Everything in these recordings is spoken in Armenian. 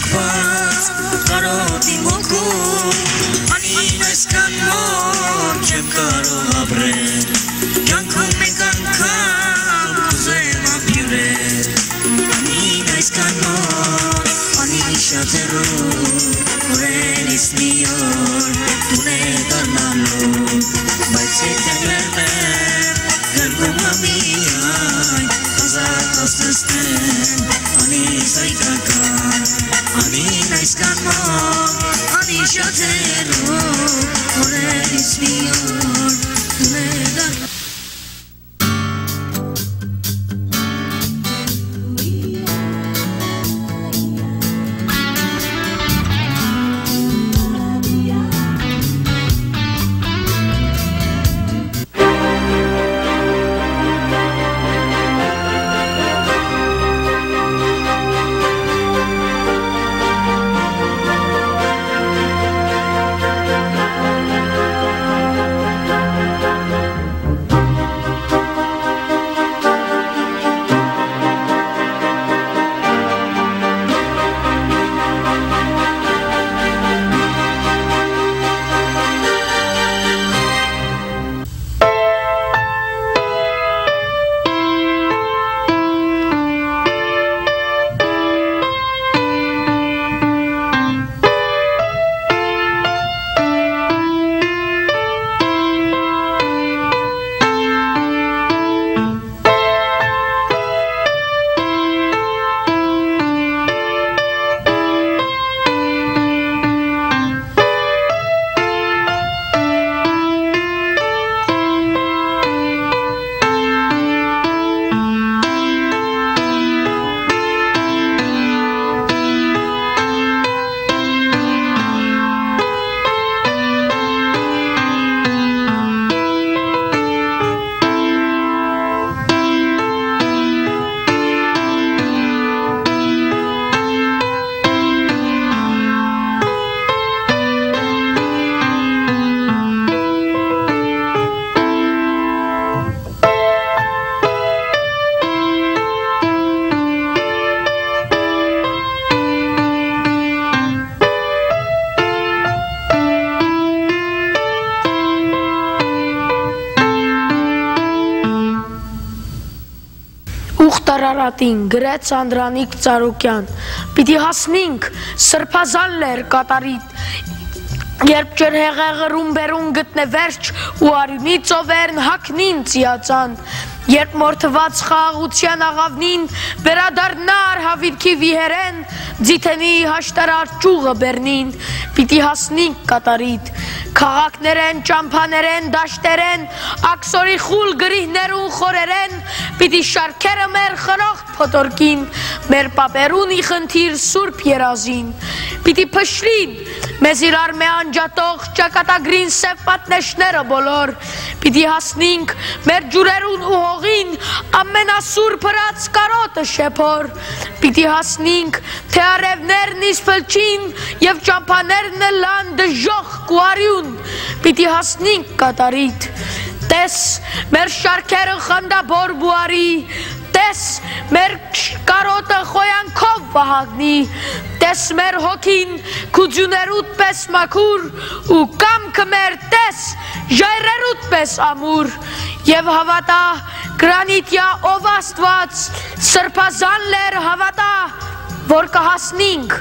apart Ուխտարարատին գրեց Անդրանիկ Ծարոկյան պիտի հասնենք սրբազան լեր կատարիտ Երբ ջրհեղեղրում բերուն գտնե վերջ ու արյունի ծովերն հակնին ծիածան Երբ մորթված խաղաղության աղավնին վերադառնար հավիտքի վիհերեն ձիթենի հաշտարար ճուղը բեռնին պիտի հասնենք կատարիտ քաղաքներեն ճամփաներեն դաշտերեն աքսորի խուլ գրիհներուն խորերեն պիտի շարքերը մեր խրոխտ փոթորկին մեր պապերունի խնդիր սուրբ երազին պիտի փշրին մեզ իրար մե անջատող ճակատագրին սև պատնեշները բոլոր պիտի հասնենք մեր ջուրերուն ու հողին ամենասուրբ հրած կարոտը շեփոր պիտի հասնենք թե արևներն իս փլչին եւ ճամփաներն լան դժոխ կուարյուն պիտի հասնենք կատարիտ տես մեր շարքերը խանդաբոր բուարի տես մեր կարոտը խոյանքով վահագնի տես մեր հոգին քուջուներուտ պես մաքուր ու կամքը մեր տես ժայռերուտ պես ամուր եւ հավատա գրանիտյա ով աստված սրբազան լեր հավատա որ կհասնենք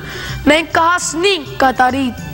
մենք կհասնենք կատարիտ